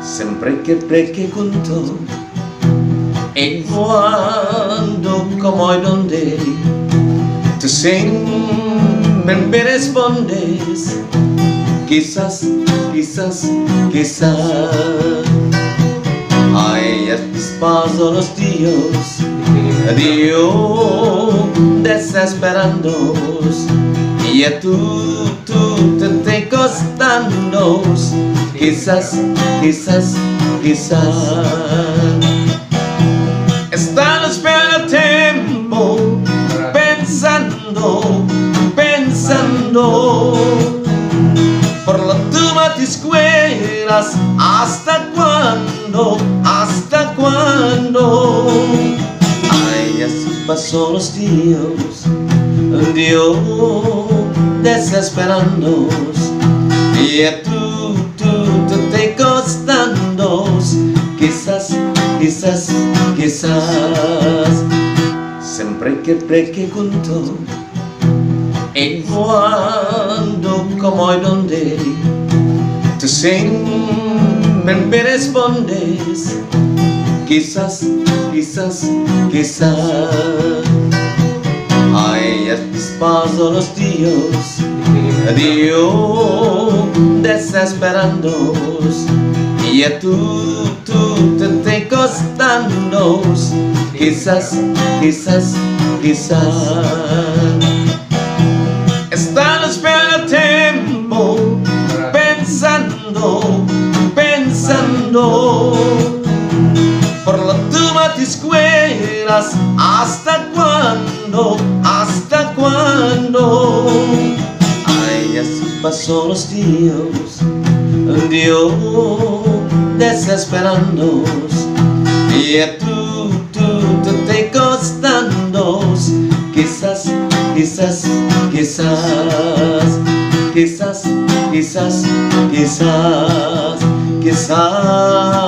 Sempre che pregunto e quando como e donde tu sempre me respondes quizás, quizás, quizás paso los días Dios desesperando y a tú, tú te, te costando quizás, quizás, quizás. Están esperando tiempo pensando, pensando. Por la tumba de escuelas hasta cuándo, hasta cuándo ay así pasó los días Dios desesperando y a tú, tú, tú te costando quizás, quizás, quizás. Siempre que pregunto en cuando, como y dónde tú siempre me respondes. Quizás, quizás, quizás paso los días. Dios desesperando y a tú, tú te, te costando quizás, quizás, quizás. Están esperando tiempo pensando, pensando. Por la tumba de escuelas hasta cuándo, pasó los días Dios desesperando y a tú, tú, tú te costando quizás, quizás, quizás, quizás, quizás, quizás, quizás.